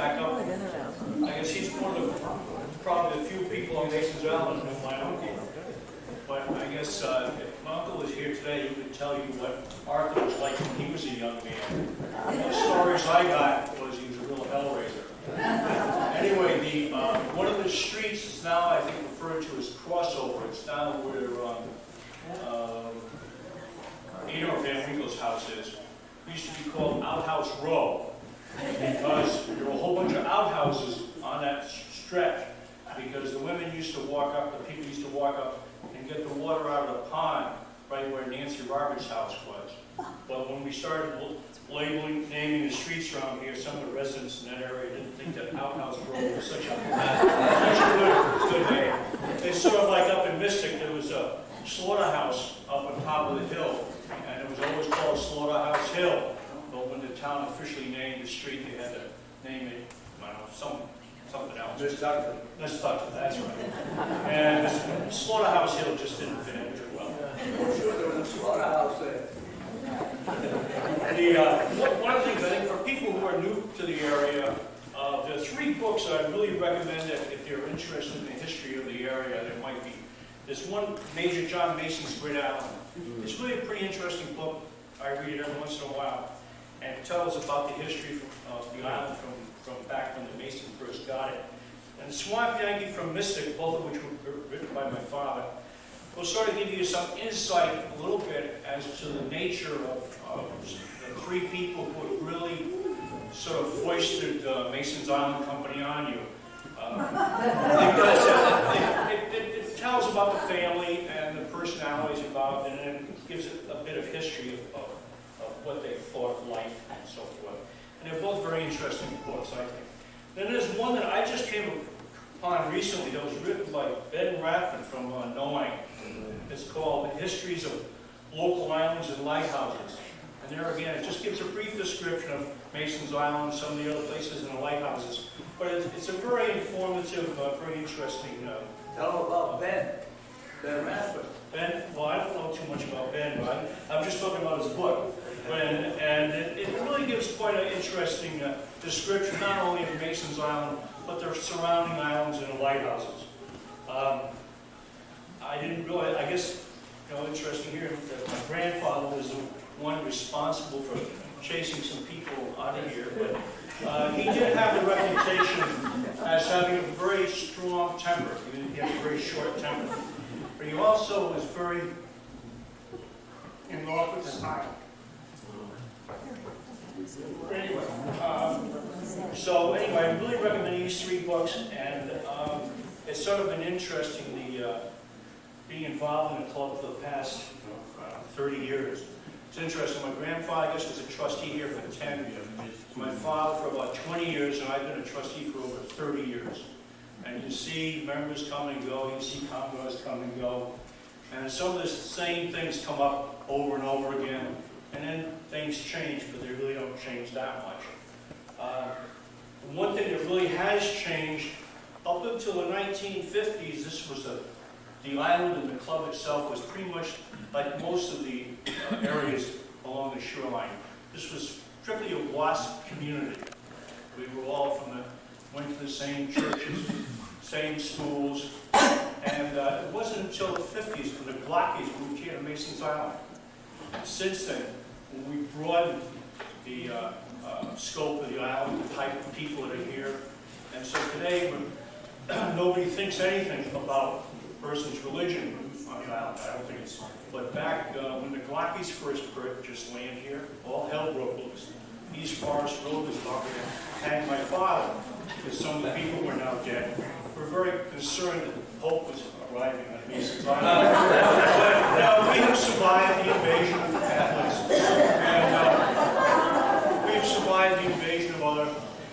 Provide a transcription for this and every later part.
back up. I guess he's one of probably the few people on Mason's Island who my uncle. But I guess uh, if my uncle was here today, he could tell you what Arthur was like when he was a young man. The stories I got was he was a real hellraiser. anyway, the um, one of the streets is now I think referred to as Crossover. It's now where um, uh, Art Van Winkle's house is. It used to be called Outhouse Row because there were a whole bunch of outhouses on that stretch because the women used to walk up, the people used to walk up and get the water out of the pond right where Nancy Roberts' house was. But when we started labeling, naming the streets around here, some of the residents in that area didn't think that Outhouse Road was such a, such a good, good name. It's sort of like up in Mystic, there was a slaughterhouse up on top of the hill, and it was always called Slaughterhouse Hill. But when the town officially named the street, they had to name it, I don't know, some, something else. Miss Tucker. Let's talk to that's right. And this Slaughterhouse Hill just didn't fit in very well. I'm sure there was a slaughterhouse there. The, uh, one of the things, I think, for people who are new to the area, uh, the three books I really recommend that if you're interested in the history of the area, there might be. There's one, Major John Mason's Great Island. It's really a pretty interesting book. I read it every once in a while. And tell us about the history of the island from, from back when the Mason first got it. And Swamp Yankee from Mystic, both of which were written by my father, will sort of give you some insight a little bit as to the nature of, of the three people who really sort of foisted uh, Mason's Island Company on you. Uh, it, it, it tells about the family and the personalities involved, and then it gives it a bit of history of, of, of what they thought of life and so forth. And they're both very interesting books, I think. Then there's one that I just came upon recently that was written by Ben Rathbun from uh, Noank. It's called Histories of Local Islands and Lighthouses. And there again, it just gives a brief description of Mason's Island, some of the other places and the lighthouses. But it's, it's a very informative, uh, very interesting. Uh, Tell about Ben, Ben Rasper. Ben, well, I don't know too much about Ben, but I'm just talking about his book. And, and it, it really gives quite an interesting uh, description, not only of Mason's Island, but the surrounding islands and the lighthouses. Um, I didn't realize, I guess, you know, interesting here, that my grandfather was the one responsible for chasing some people out of here, but uh, he did have the reputation as having a very strong temper. He had a very short temper. But he also was very in love with style. Anyway, um, so anyway, I really recommend these three books, and um, it's sort of been interesting, the, uh, being involved in the club for the past uh, 30 years. It's interesting, my grandfather, I guess, was a trustee here for 10 years. My father for about 20 years, and I've been a trustee for over 30 years. And you see members come and go, you see Commodores come and go, and some of the same things come up over and over again, and then things change, but they really don't change that much. Uh, One thing that really has changed, up until the 1950s, this was a, the island and the club itself was pretty much like most of the uh, areas along the shoreline. This was strictly a WASP community. We were all from the, went to the same churches, same schools, and uh, it wasn't until the 50s when the Glockies moved here to Mason's Island. Since then, we broadened the uh, uh, scope of the island, the type of people that are here, and so today, nobody thinks anything about a person's religion on the island, I don't think it's, but back uh, when the Glockies first purchased land here, all hell broke loose. East Forest Road was about to hang my father, because some of the people were now dead. We're very concerned that Pope was arriving on Mason's Island. But, no, we have survived the invasion of the Catholics. And uh, we've survived the invasion of other,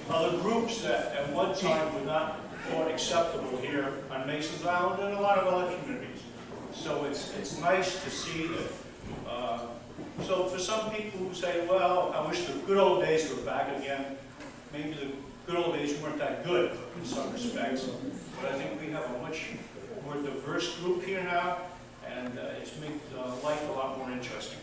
other groups that at one time were not thought acceptable here on Mason's Island and a lot of other communities. So it's, it's nice to see that, uh, so for some people who say, well, I wish the good old days were back again, maybe the good old days weren't that good in some respects, but I think we have a much more diverse group here now, and uh, it's made uh, life a lot more interesting.